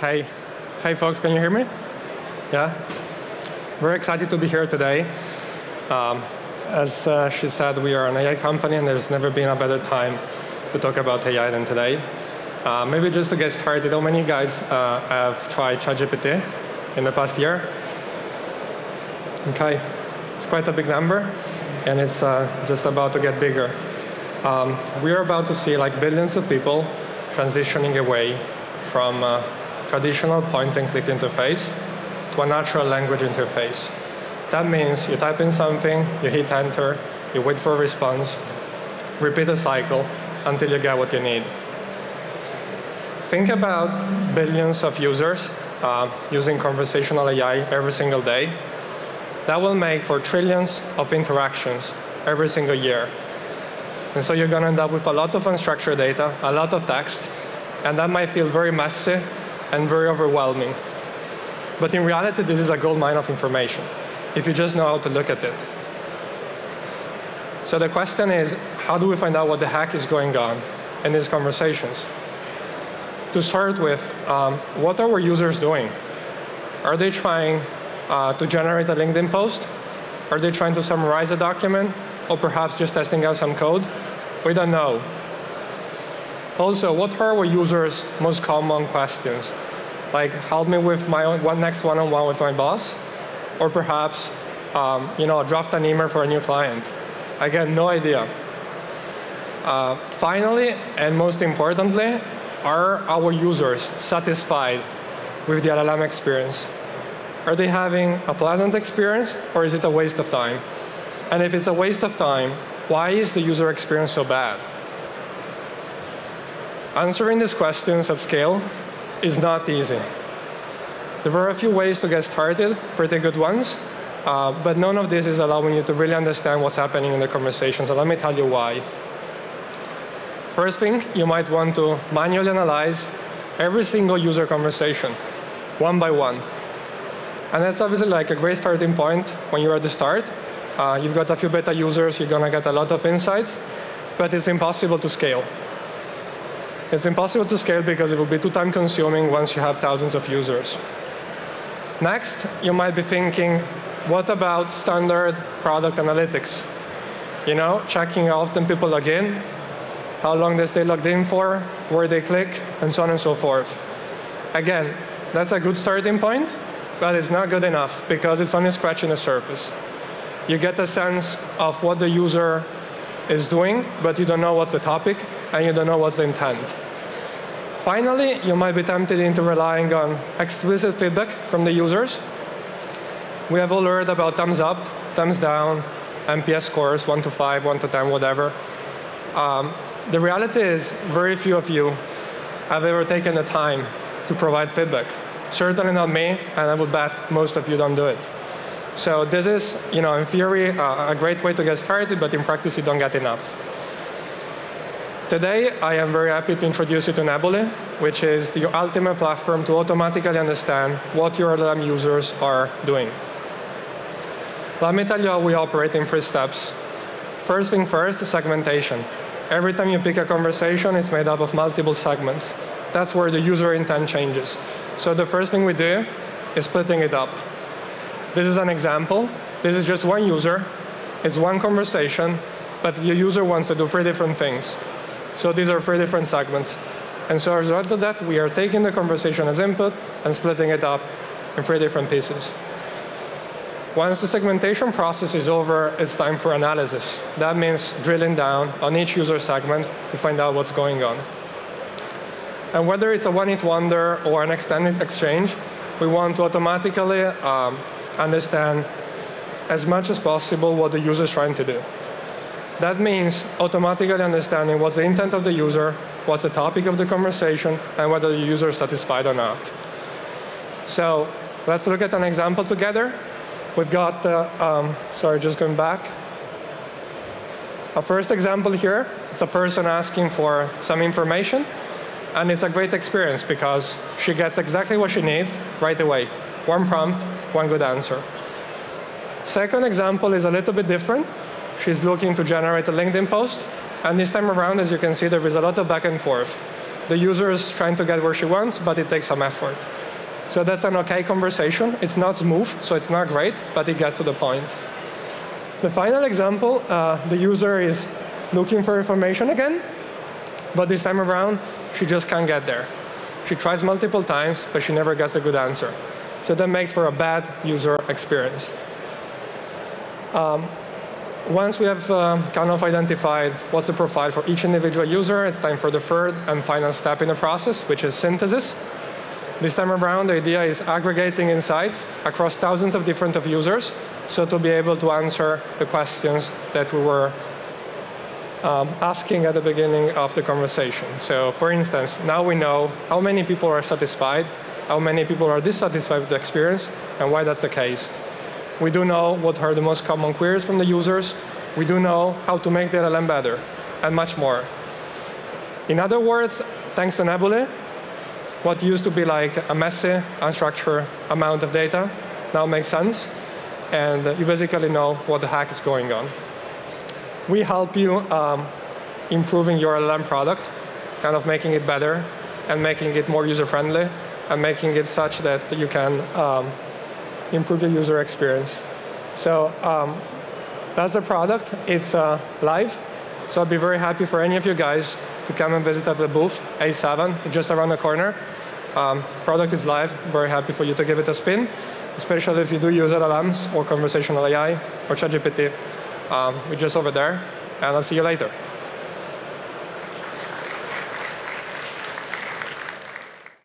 Hey, hey folks, can you hear me? Yeah? Very excited to be here today. Um, as uh, she said, we are an AI company, and there's never been a better time to talk about AI than today. Uh, maybe just to get started, how many guys uh, have tried ChatGPT in the past year? Okay, it's quite a big number, and it's uh, just about to get bigger. Um, we're about to see like billions of people transitioning away from uh, traditional point and click interface to a natural language interface. That means you type in something, you hit enter, you wait for a response, repeat the cycle until you get what you need. Think about billions of users uh, using conversational AI every single day. That will make for trillions of interactions every single year. And so you're going to end up with a lot of unstructured data, a lot of text, and that might feel very messy and very overwhelming. But in reality, this is a gold mine of information, if you just know how to look at it. So the question is, how do we find out what the heck is going on in these conversations? To start with, um, what are our users doing? Are they trying uh, to generate a LinkedIn post? Are they trying to summarize a document? Or perhaps just testing out some code? We don't know. Also, what are our users' most common questions? Like, help me with my one next one-on-one with my boss, or perhaps, um, you know, draft an email for a new client. Again, no idea. Uh, finally, and most importantly, are our users satisfied with the LLM experience? Are they having a pleasant experience, or is it a waste of time? And if it's a waste of time, why is the user experience so bad? Answering these questions at scale is not easy. There are a few ways to get started, pretty good ones, uh, but none of this is allowing you to really understand what's happening in the conversation, so let me tell you why. First thing, you might want to manually analyze every single user conversation, one by one. And that's obviously like a great starting point when you're at the start. Uh, you've got a few beta users, you're going to get a lot of insights, but it's impossible to scale. It's impossible to scale because it will be too time consuming once you have thousands of users. Next, you might be thinking, what about standard product analytics? You know, checking how often people log in, how long they stay logged in for, where they click, and so on and so forth. Again, that's a good starting point, but it's not good enough because it's only scratching the surface. You get a sense of what the user is doing, but you don't know what's the topic, and you don't know what's the intent. Finally, you might be tempted into relying on explicit feedback from the users. We have all heard about thumbs up, thumbs down, NPS scores, 1 to 5, 1 to 10, whatever. Um, the reality is very few of you have ever taken the time to provide feedback. Certainly not me, and I would bet most of you don't do it. So this is, you know, in theory, uh, a great way to get started, but in practice, you don't get enough. Today, I am very happy to introduce you to Nebuly, which is the ultimate platform to automatically understand what your LLM users are doing. Let me tell you how we operate in three steps. First thing first, segmentation. Every time you pick a conversation, it's made up of multiple segments. That's where the user intent changes. So the first thing we do is splitting it up. This is an example. This is just one user. It's one conversation, but the user wants to do three different things. So these are three different segments. And so as a result of that, we are taking the conversation as input and splitting it up in three different pieces. Once the segmentation process is over, it's time for analysis. That means drilling down on each user segment to find out what's going on. And whether it's a one-hit wonder or an extended exchange, we want to automatically um, understand as much as possible what the user is trying to do. That means automatically understanding what's the intent of the user, what's the topic of the conversation, and whether the user is satisfied or not. So let's look at an example together. We've got, uh, um, sorry, just going back. A first example here, it's a person asking for some information. And it's a great experience because she gets exactly what she needs right away. One prompt, one good answer. Second example is a little bit different. She's looking to generate a LinkedIn post. And this time around, as you can see, there is a lot of back and forth. The user is trying to get where she wants, but it takes some effort. So that's an okay conversation. It's not smooth, so it's not great, but it gets to the point. The final example, uh, the user is looking for information again, but this time around, she just can't get there. She tries multiple times, but she never gets a good answer. So that makes for a bad user experience. Um, once we have uh, kind of identified what's the profile for each individual user, it's time for the third and final step in the process, which is synthesis. This time around, the idea is aggregating insights across thousands of different of users, so to be able to answer the questions that we were um, asking at the beginning of the conversation. So for instance, now we know how many people are satisfied, how many people are dissatisfied with the experience, and why that's the case. We do know what are the most common queries from the users. We do know how to make the LLM better, and much more. In other words, thanks to Nebuly, what used to be like a messy, unstructured amount of data now makes sense, and you basically know what the heck is going on. We help you um, improving your LLM product, kind of making it better and making it more user-friendly and making it such that you can um, improve your user experience. So um, that's the product. It's uh, live. So I'd be very happy for any of you guys to come and visit at the booth, A7, just around the corner. Um, product is live. Very happy for you to give it a spin, especially if you do use LLMs or conversational AI or ChatGPT. Um, we're just over there, and I'll see you later.